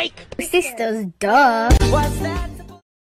Mike! Sisters, duh! What's that?